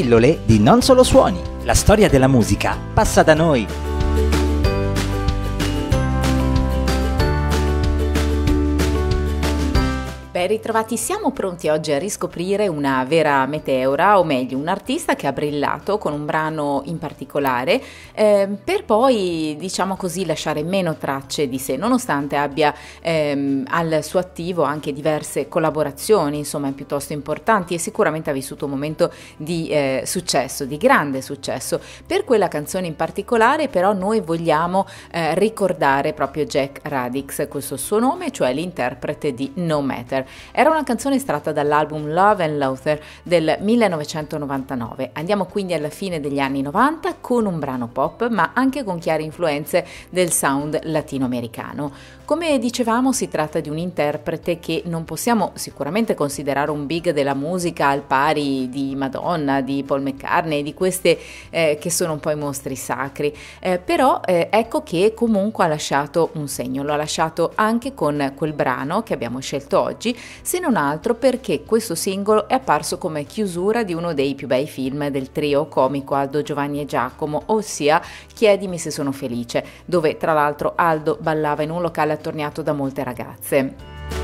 Pillole di Non Solo Suoni. La storia della musica passa da noi. Ben ritrovati, siamo pronti oggi a riscoprire una vera meteora, o meglio un artista che ha brillato con un brano in particolare, eh, per poi, diciamo così, lasciare meno tracce di sé, nonostante abbia ehm, al suo attivo anche diverse collaborazioni, insomma, piuttosto importanti e sicuramente ha vissuto un momento di eh, successo, di grande successo. Per quella canzone in particolare, però, noi vogliamo eh, ricordare proprio Jack Radix, questo suo nome, cioè l'interprete di No Matter. Era una canzone estratta dall'album Love and Lothar del 1999. Andiamo quindi alla fine degli anni 90 con un brano pop, ma anche con chiare influenze del sound latinoamericano. Come dicevamo, si tratta di un interprete che non possiamo sicuramente considerare un big della musica al pari di Madonna, di Paul McCartney, di queste eh, che sono un po' i mostri sacri, eh, però eh, ecco che comunque ha lasciato un segno, lo ha lasciato anche con quel brano che abbiamo scelto oggi, se non altro perché questo singolo è apparso come chiusura di uno dei più bei film del trio comico Aldo Giovanni e Giacomo, ossia Chiedimi se sono felice, dove tra l'altro Aldo ballava in un locale attorniato da molte ragazze.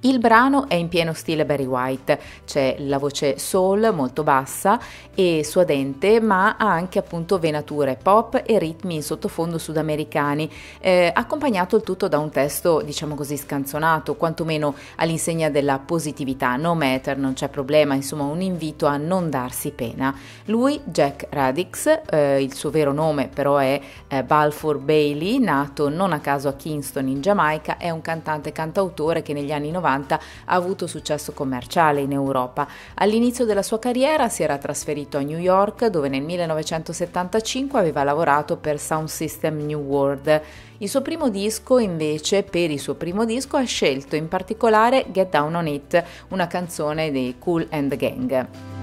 Il brano è in pieno stile Barry White, c'è la voce soul molto bassa e suadente, ma ha anche appunto venature pop e ritmi in sottofondo sudamericani, eh, accompagnato il tutto da un testo diciamo così scanzonato, quantomeno all'insegna della positività, no matter, non c'è problema, insomma un invito a non darsi pena. Lui, Jack Radix, eh, il suo vero nome però è eh, Balfour Bailey, nato non a caso a Kingston in Giamaica, è un cantante cantautore che negli anni 90 90 ha avuto successo commerciale in Europa. All'inizio della sua carriera si era trasferito a New York dove nel 1975 aveva lavorato per Sound System New World. Il suo primo disco invece, per il suo primo disco, ha scelto in particolare Get Down on It, una canzone dei Cool and the Gang.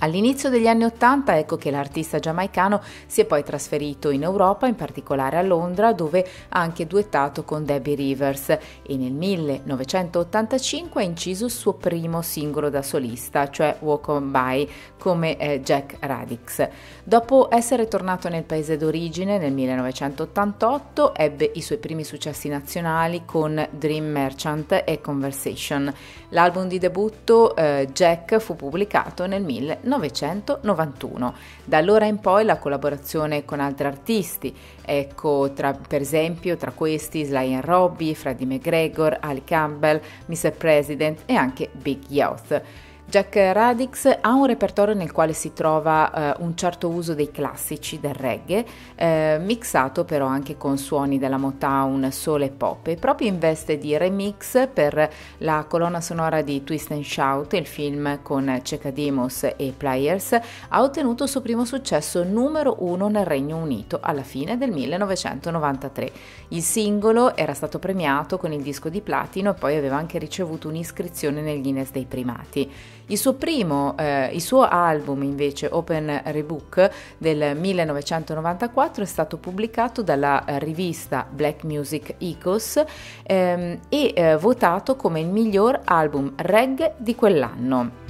All'inizio degli anni Ottanta ecco che l'artista giamaicano si è poi trasferito in Europa, in particolare a Londra, dove ha anche duettato con Debbie Rivers e nel 1985 ha inciso il suo primo singolo da solista, cioè Walk On By, come eh, Jack Radix. Dopo essere tornato nel paese d'origine nel 1988 ebbe i suoi primi successi nazionali con Dream Merchant e Conversation. L'album di debutto eh, Jack fu pubblicato nel 1990. 1991. Da allora in poi la collaborazione con altri artisti, ecco tra, per esempio tra questi Sly and Robbie, Freddie McGregor, Ali Campbell, Mr. President e anche Big Youth. Jack Radix ha un repertorio nel quale si trova eh, un certo uso dei classici del reggae, eh, mixato però anche con suoni della Motown, soul e pop, e proprio in veste di remix per la colonna sonora di Twist and Shout, il film con Cecademos e Pliers, ha ottenuto il suo primo successo numero uno nel Regno Unito alla fine del 1993. Il singolo era stato premiato con il disco di platino e poi aveva anche ricevuto un'iscrizione nel Guinness dei primati. Il suo primo, eh, il suo album invece Open Rebook del 1994 è stato pubblicato dalla eh, rivista Black Music Ecos ehm, e eh, votato come il miglior album reggae di quell'anno.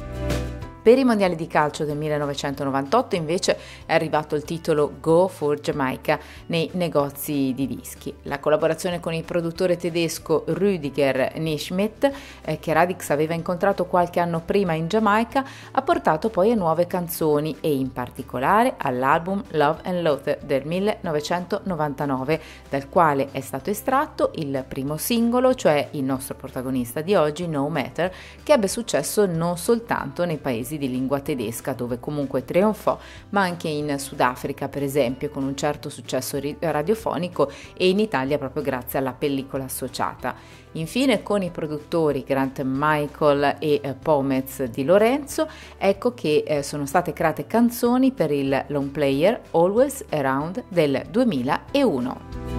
Per i mondiali di calcio del 1998 invece è arrivato il titolo Go for Jamaica nei negozi di dischi. La collaborazione con il produttore tedesco Rüdiger Nischmidt, eh, che Radix aveva incontrato qualche anno prima in Giamaica, ha portato poi a nuove canzoni e in particolare all'album Love and Loath del 1999, dal quale è stato estratto il primo singolo, cioè il nostro protagonista di oggi, No Matter, che ebbe successo non soltanto nei paesi di lingua tedesca dove comunque trionfò, ma anche in Sudafrica per esempio con un certo successo radiofonico e in Italia proprio grazie alla pellicola associata. Infine con i produttori Grant Michael e eh, Pomez di Lorenzo, ecco che eh, sono state create canzoni per il long player Always Around del 2001.